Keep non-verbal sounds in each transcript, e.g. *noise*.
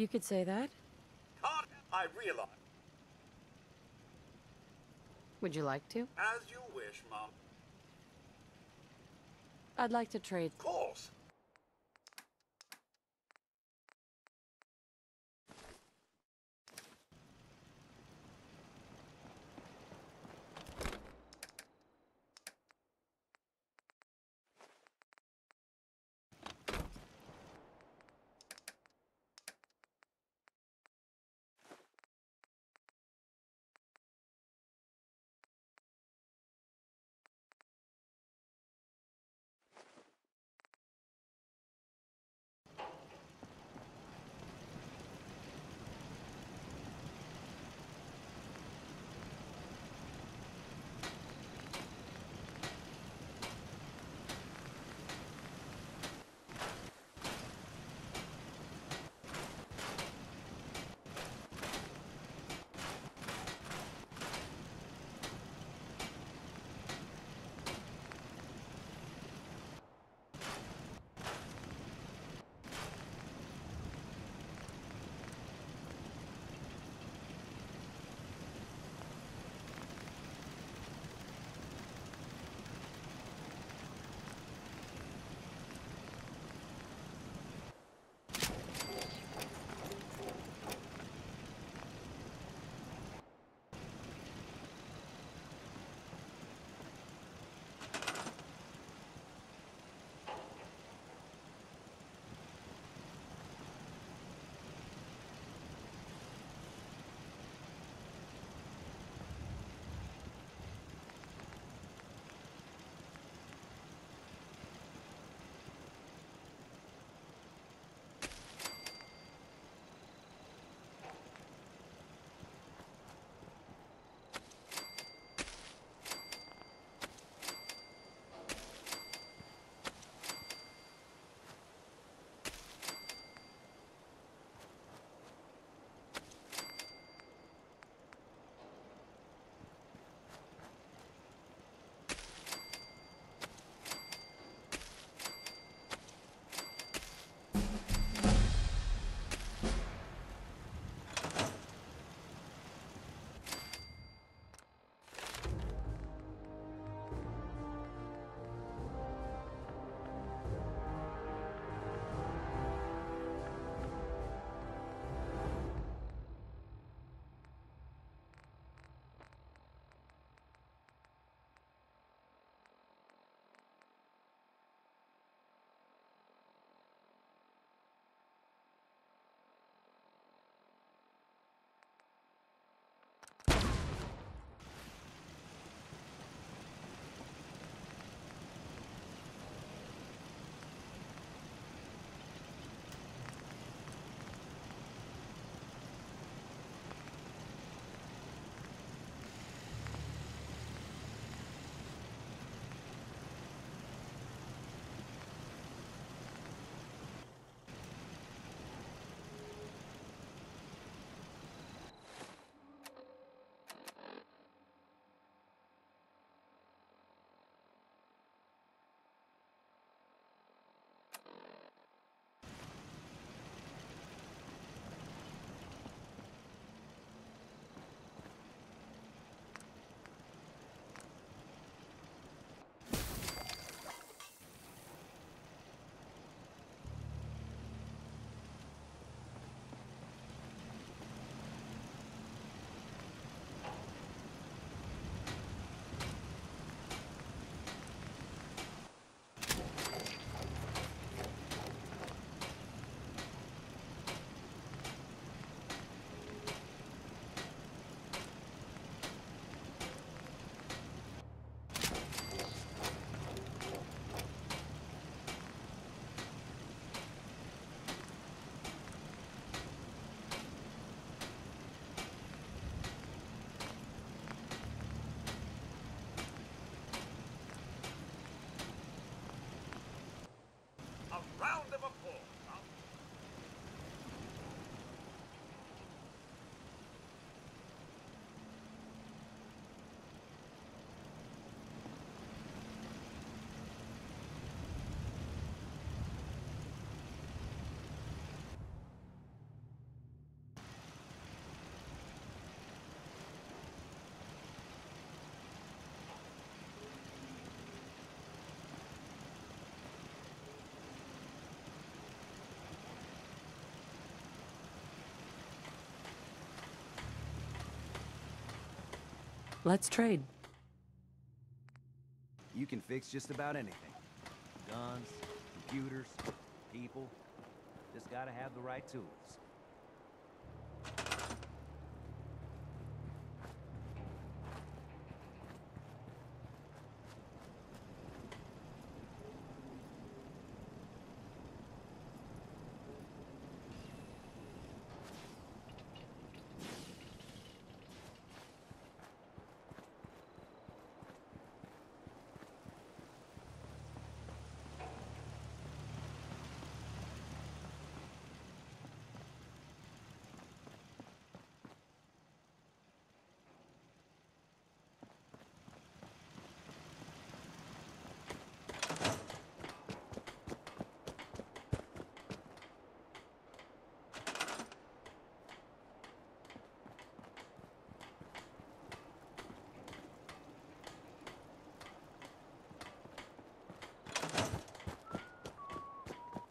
You could say that. I realize... Would you like to? As you wish, Mum. I'd like to trade. Of course. Let's trade. You can fix just about anything. Guns, computers, people. Just gotta have the right tools.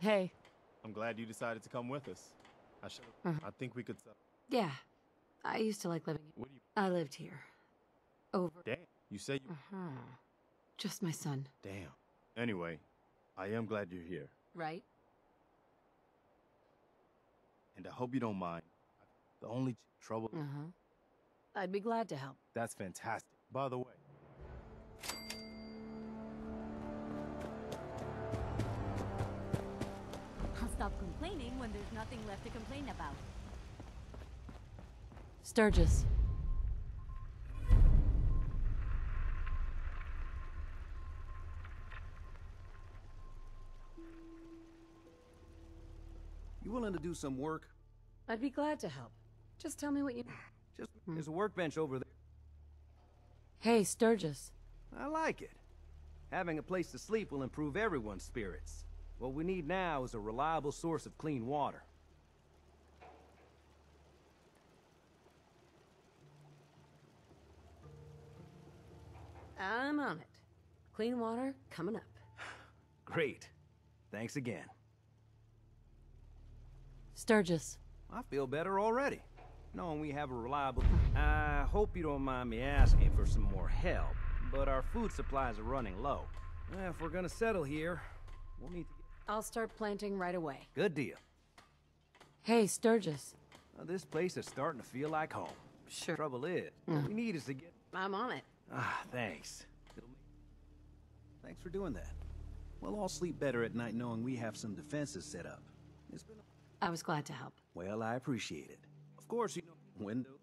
Hey. I'm glad you decided to come with us. I should. Uh-huh. I think we could. Yeah. I used to like living. What do you? I lived here. Over. Damn. You say you. Uh-huh. Just my son, Damn. Anyway, I am glad you're here, right? and I hope you don't mind. The only trouble. Uh-huh. I'd be glad to help. That's fantastic. By the way, stop complaining when there's nothing left to complain about. Sturgis. You willing to do some work? I'd be glad to help. Just tell me what you. Just there's a workbench over there. Hey, Sturgis. I like it. Having a place to sleep will improve everyone's spirits. What we need now is a reliable source of clean water. I'm on it. Clean water coming up. *sighs* Great. Thanks again. Sturgis. I feel better already. Knowing we have a reliable... I hope you don't mind me asking for some more help, but our food supplies are running low. If we're gonna settle here, we'll need to. I'll start planting right away. Good deal. Hey, Sturgis. Now, this place is starting to feel like home. Sure. Trouble is, what we need is to get... I'm on it. Ah, thanks. Thanks for doing that. We'll all sleep better at night knowing we have some defenses set up. It's been... I was glad to help. Well, I appreciate it. Of course, you know... Windows...